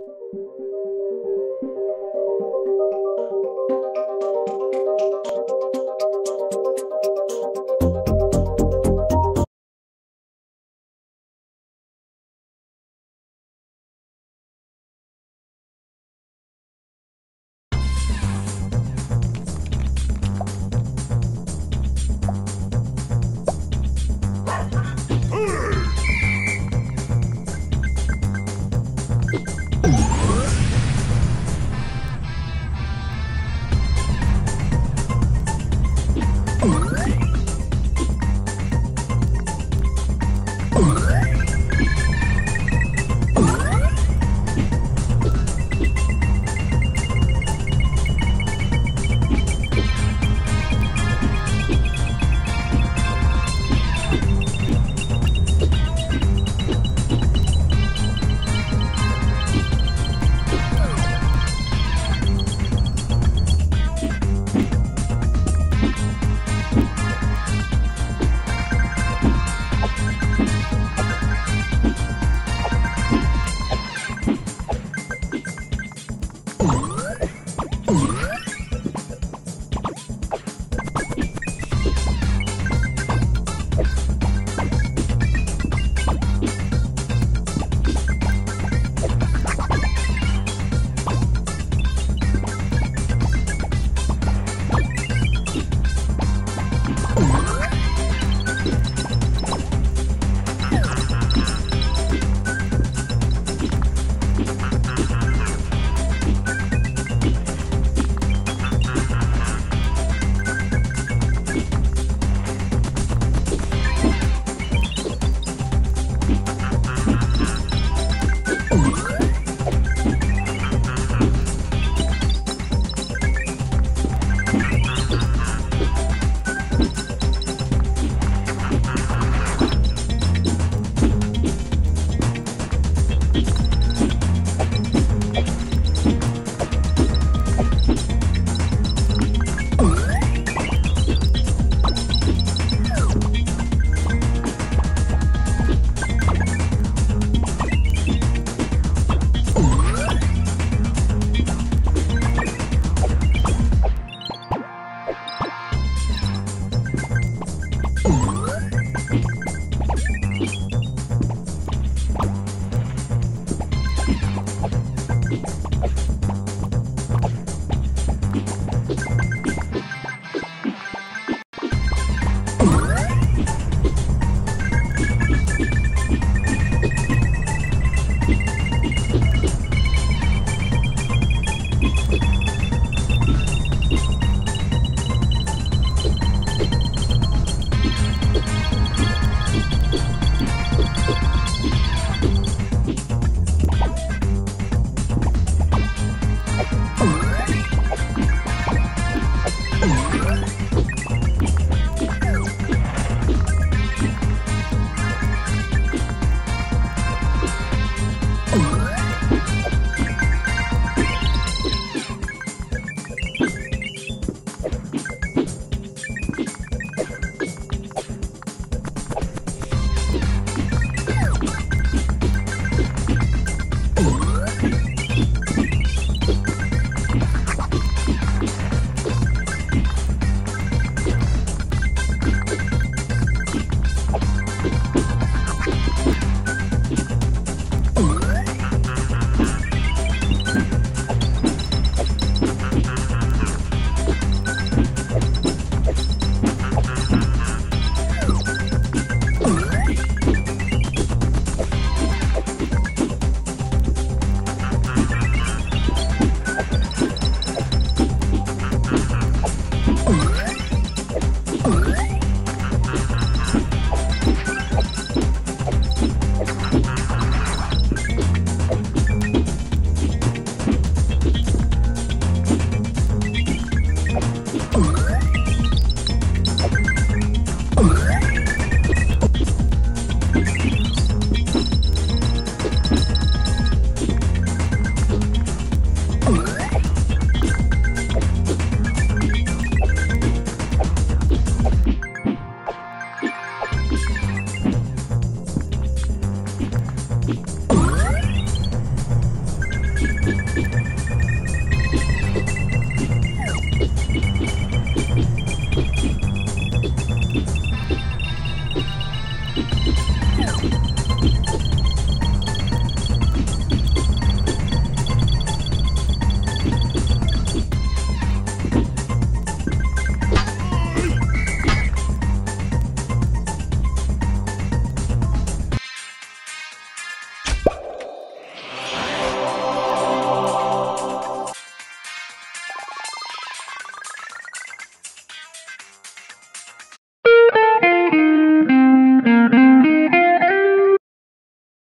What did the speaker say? Thank you. Thank you. Thank